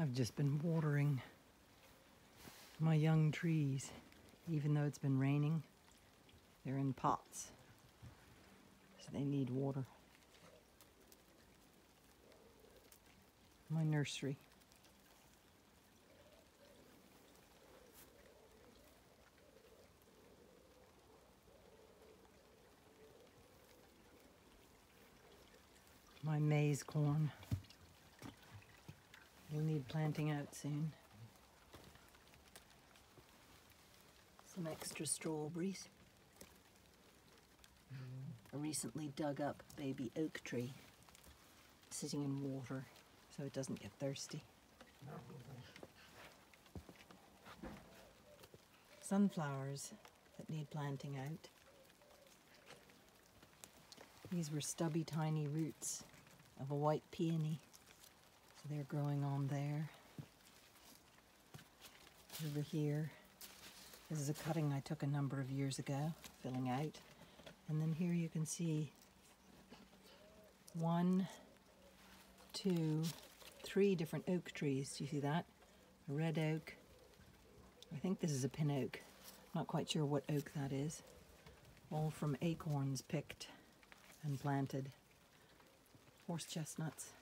I've just been watering my young trees. Even though it's been raining, they're in pots. So they need water. My nursery. My maize corn. It'll need planting out soon. Some extra strawberries. A recently dug up baby oak tree sitting in water so it doesn't get thirsty. Sunflowers that need planting out. These were stubby tiny roots of a white peony. They're growing on there. Over here, this is a cutting I took a number of years ago, filling out. And then here you can see one, two, three different oak trees. Do you see that? A red oak. I think this is a pin oak. Not quite sure what oak that is. All from acorns picked and planted. Horse chestnuts.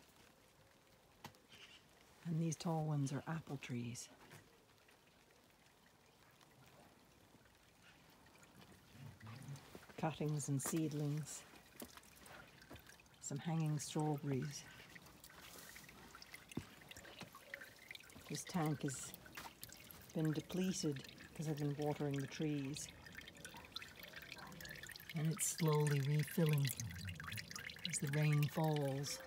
And these tall ones are apple trees. Cuttings and seedlings. Some hanging strawberries. This tank has been depleted because I've been watering the trees. And it's slowly refilling as the rain falls.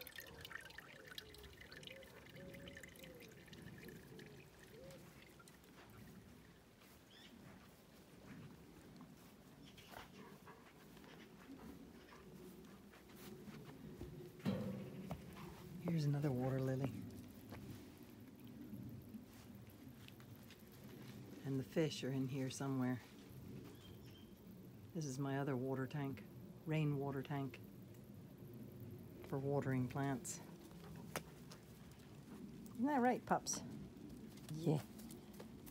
Here's another water lily. And the fish are in here somewhere. This is my other water tank, rainwater tank for watering plants. Isn't that right, pups? Yeah.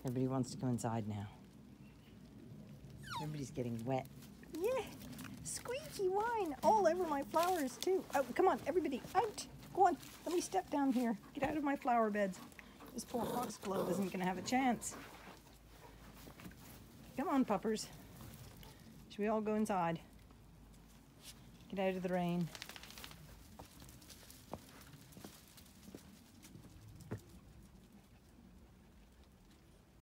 Everybody wants to go inside now. Everybody's getting wet. Yeah. Squeaky wine all over my flowers too. Oh, come on, everybody, out. Go on, let me step down here. Get out of my flower beds. This poor foxglove isn't gonna have a chance. Come on, puppers. Should we all go inside? Get out of the rain.